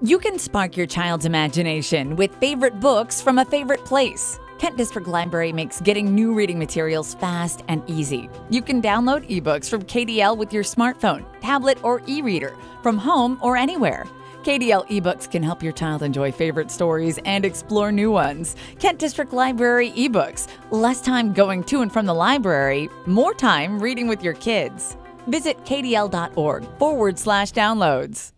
You can spark your child's imagination with favorite books from a favorite place. Kent District Library makes getting new reading materials fast and easy. You can download ebooks from KDL with your smartphone, tablet, or e reader from home or anywhere. KDL ebooks can help your child enjoy favorite stories and explore new ones. Kent District Library ebooks. Less time going to and from the library, more time reading with your kids. Visit kdl.org forward slash downloads.